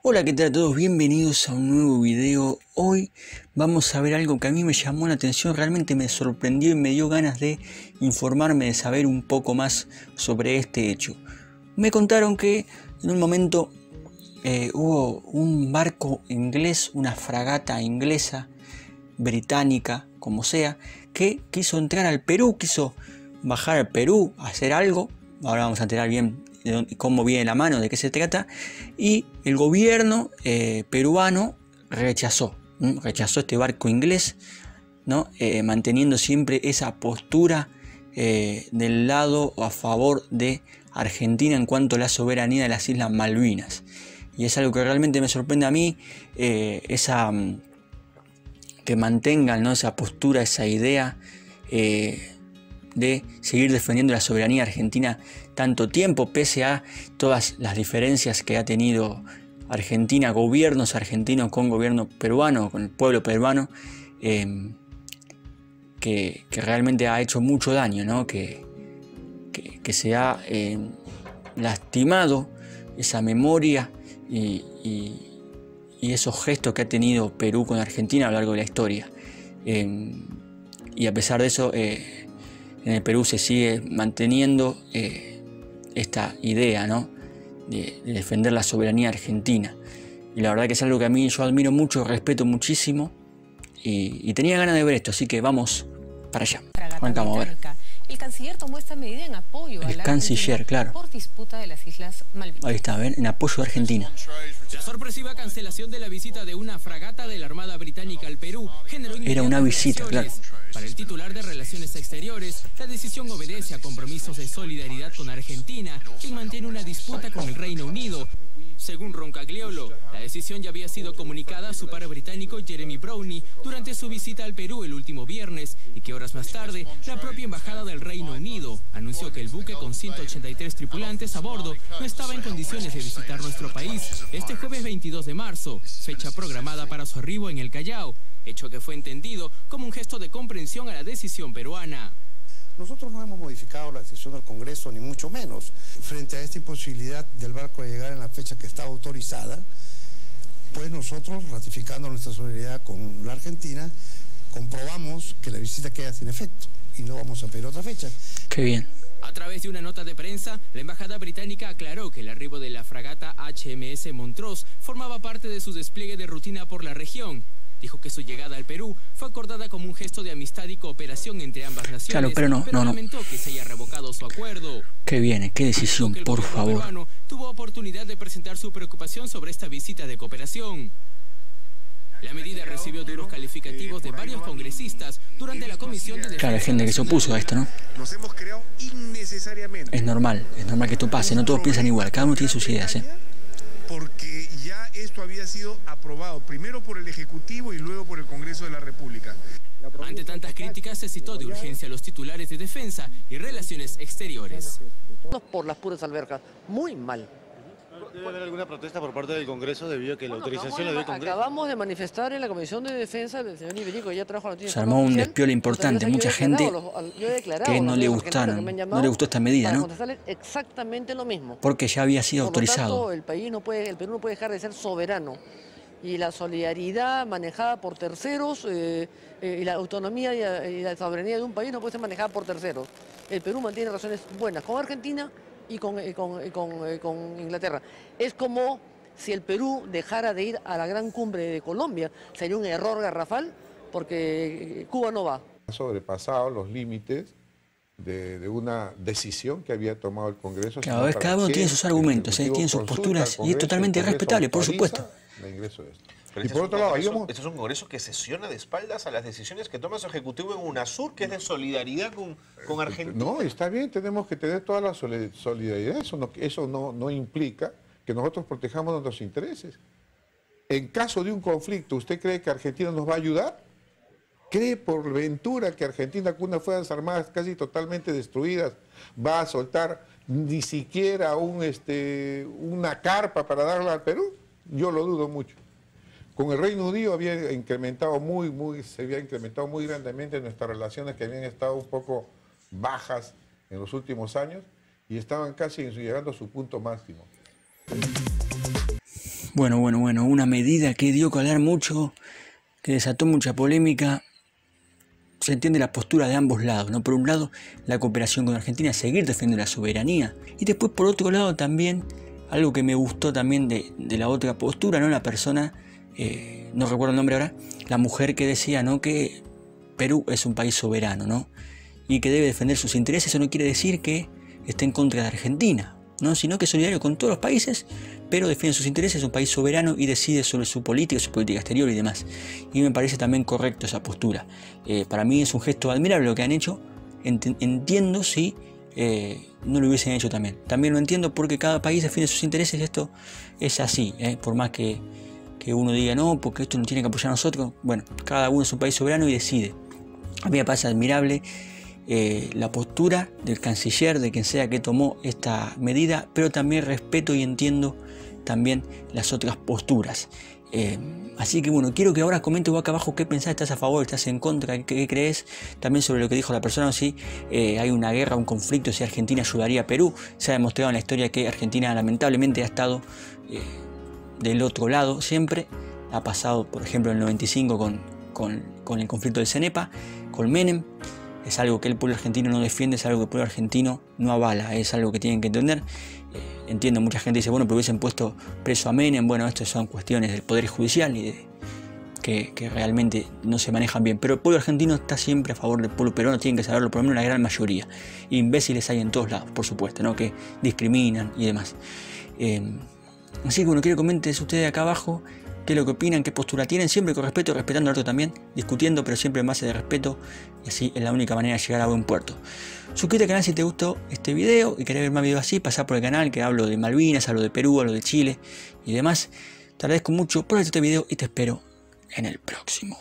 Hola, ¿qué tal a todos? Bienvenidos a un nuevo video. Hoy vamos a ver algo que a mí me llamó la atención, realmente me sorprendió y me dio ganas de informarme, de saber un poco más sobre este hecho. Me contaron que en un momento eh, hubo un barco inglés, una fragata inglesa, británica, como sea, que quiso entrar al Perú, quiso bajar al Perú, hacer algo. Ahora vamos a enterar bien cómo viene la mano, de qué se trata, y el gobierno eh, peruano rechazó, rechazó este barco inglés, ¿no? Eh, manteniendo siempre esa postura eh, del lado a favor de Argentina en cuanto a la soberanía de las Islas Malvinas. Y es algo que realmente me sorprende a mí, esa, mm, que mantengan ¿no? esa postura, esa idea de seguir defendiendo la soberanía argentina tanto tiempo, pese a todas las diferencias que ha tenido Argentina, gobiernos argentinos con gobierno peruano, con el pueblo peruano, em, que, realmente ha hecho mucho daño, ¿no? que, que, se ha em, lastimado esa memoria y, esos gestos que ha tenido Perú con Argentina a lo largo de la historia. Em, y a pesar de eso, eh, en el Perú se sigue manteniendo eh, esta idea ¿no? de, defender la soberanía argentina. Y la verdad que es algo que a mí yo admiro mucho, respeto muchísimo y, tenía ganas de ver esto, así que vamos para allá. Arrancamos a ver. El canciller tomó esta medida en apoyo el a la canciller, claro. por disputa de las Islas Malvinas. Ahí está, a ver, en apoyo de Argentina. La sorpresiva cancelación de la visita de una fragata de la Armada Británica al Perú generó Era una visita, claro. Para el titular de Relaciones Exteriores, la decisión obedece a compromisos de solidaridad con Argentina, quien mantiene una disputa con el Reino Unido. Según Roncagliolo, la decisión ya había sido comunicada a su par británico Jeremy Brownie durante su visita al Perú el último viernes y que horas más tarde la propia embajada del Reino Unido anunció que el buque con 183 tripulantes a bordo no estaba en condiciones de visitar nuestro país este jueves 22 de marzo, fecha programada para su arribo en el Callao, hecho que fue entendido como un gesto de comprensión a la decisión peruana. Nosotros no hemos modificado la decisión del Congreso, ni mucho menos. Frente a esta imposibilidad del barco de llegar en la fecha que está autorizada, pues nosotros, ratificando nuestra solidaridad con la Argentina, comprobamos que la visita queda sin efecto y no vamos a pedir otra fecha. Qué bien. A través de una nota de prensa, la embajada británica aclaró que el arribo de la fragata HMS Montrose formaba parte de su despliegue de rutina por la región Dijo que su llegada al Perú fue acordada como un gesto de amistad y cooperación entre ambas naciones. Claro, pero no, no, lamentó que se haya revocado su acuerdo. Qué viene, qué decisión, por favor. tuvo oportunidad de presentar su preocupación sobre esta visita de cooperación. La medida recibió duros calificativos de varios congresistas durante la comisión de. Claro, hay gente que se opuso a esto, ¿no? Nos hemos creado innecesariamente. Es normal, es normal que esto pase, no todos piensan igual, cada uno tiene sus ideas, ¿eh? Porque ya esto había sido aprobado primero por el Ejecutivo y luego por el Congreso de la República. Ante tantas críticas se citó de urgencia a los titulares de Defensa y Relaciones Exteriores. Por las puras albercas, muy mal. ¿Debe haber alguna protesta por parte del Congreso debido a que la autorización la dio el Congreso? Acabamos de manifestar en la Comisión de Defensa del señor Iberico, ya trajo la noticia. Se armó un despiole importante, mucha gente que no le gustaron, no le gustó esta medida, ¿no? exactamente lo mismo. Porque ya había sido autorizado. el país no puede, el Perú no puede dejar de ser soberano y la solidaridad manejada por terceros eh, eh, y la autonomía y la soberanía de un país no puede ser manejada por terceros. El Perú mantiene relaciones buenas con Argentina y con, con, Inglaterra. Es como si el Perú dejara de ir a la gran cumbre de Colombia. Sería un error garrafal porque Cuba no va. Ha sobrepasado los límites de, una decisión que había tomado el Congreso. Claro, cada uno tiene sus argumentos, ¿eh? tiene sus posturas y es totalmente respetable, por supuesto. ingreso de esto. Y por otro lado, este es un Congreso que sesiona de espaldas a las decisiones que toma su Ejecutivo en UNASUR, que es de solidaridad con, con Argentina. No, está bien, tenemos que tener toda la solidaridad. Eso no, eso no, no implica que nosotros protejamos nuestros intereses. En caso de un conflicto, ¿usted cree que Argentina nos va a ayudar? ¿Cree por ventura que Argentina, con unas Fuerzas Armadas casi totalmente destruidas, va a soltar ni siquiera un, este, una carpa para darla al Perú? Yo lo dudo mucho. Con el Reino Unido había incrementado muy, muy, se había incrementado muy grandemente nuestras relaciones que habían estado un poco bajas en los últimos años y estaban casi llegando a su punto máximo. Bueno, bueno, bueno, una medida que dio que hablar mucho, que desató mucha polémica. Se entiende la postura de ambos lados, ¿no? Por un lado, la cooperación con Argentina, seguir defendiendo la soberanía. Y después, por otro lado, también, algo que me gustó también de, la otra postura, ¿no? La persona, eh, no recuerdo el nombre ahora, la mujer que decía, ¿no? Que Perú es un país soberano, ¿no? Y que debe defender sus intereses. Eso no quiere decir que esté en contra de Argentina, ¿no? sino que es solidario con todos los países, pero defiende sus intereses, es un país soberano y decide sobre su política, su política exterior y demás. Y me parece también correcto esa postura. Eh, para mí es un gesto admirable lo que han hecho. entiendo si eh, no lo hubiesen hecho también. También lo entiendo porque cada país defiende sus intereses y esto es así, por más que, que uno diga no, porque esto no tiene que apoyar a nosotros. Bueno, cada uno es un país soberano y decide. A mí me parece admirable eh, la postura del canciller, de quien sea que tomó esta medida, pero también respeto y entiendo también las otras posturas. Eh, así que bueno, quiero que ahora comentes acá abajo qué pensás, estás a favor, estás en contra, qué, crees, también sobre lo que dijo la persona, si eh, hay una guerra, un conflicto, si Argentina ayudaría a Perú. Se ha demostrado en la historia que Argentina lamentablemente ha estado del otro lado siempre. Ha pasado, por ejemplo, en el 95 con, con, el conflicto del Cenepa, con Menem es algo que el pueblo argentino no defiende, es algo que el pueblo argentino no avala, es algo que tienen que entender. Eh, entiendo, mucha gente dice, bueno, pero hubiesen puesto preso a Menem, bueno, esto son cuestiones del Poder Judicial y de, que, realmente no se manejan bien, pero el pueblo argentino está siempre a favor del pueblo peruano, tienen que saberlo, por lo menos la gran mayoría. Imbéciles hay en todos lados, por supuesto, ¿no? que discriminan y demás. Eh, así que bueno, quiero que comentes ustedes acá abajo qué es lo que opinan, qué postura tienen, siempre con respeto, respetando al otro también, discutiendo, pero siempre en base de respeto, y así es la única manera de llegar a buen puerto. Suscríbete al canal si te gustó este video y querés ver más videos así, pasar por el canal que hablo de Malvinas, hablo de Perú, hablo de Chile y demás. Te agradezco mucho por este video y te espero en el próximo.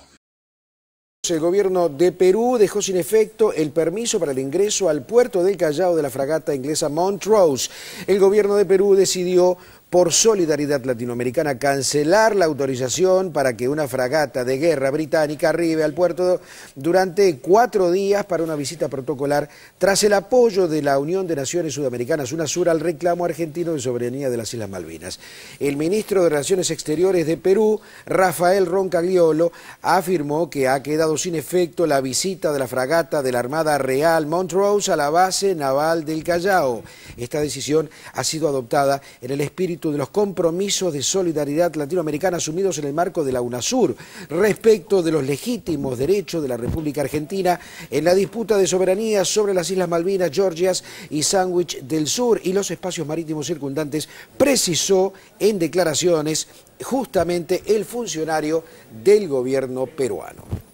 El gobierno de Perú dejó sin efecto el permiso para el ingreso al puerto del Callao de la fragata inglesa Montrose. El gobierno de Perú decidió por solidaridad latinoamericana cancelar la autorización para que una fragata de guerra británica arribe al puerto durante cuatro días para una visita protocolar tras el apoyo de la Unión de Naciones Sudamericanas, UNASUR, al reclamo argentino de soberanía de las Islas Malvinas. El ministro de Relaciones Exteriores de Perú, Rafael Roncagliolo, afirmó que ha quedado sin efecto la visita de la fragata de la Armada Real Montrose a la base naval del Callao. Esta decisión ha sido adoptada en el de los compromisos de solidaridad latinoamericana asumidos en el marco de la UNASUR respecto de los legítimos derechos de la República Argentina en la disputa de soberanía sobre las Islas Malvinas, Georgias y Sandwich del Sur y los espacios marítimos circundantes, precisó en declaraciones justamente el funcionario del gobierno peruano.